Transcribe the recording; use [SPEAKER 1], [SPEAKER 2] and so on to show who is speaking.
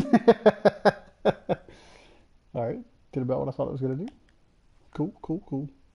[SPEAKER 1] All right, did about what I thought it was gonna do. Cool, cool, cool.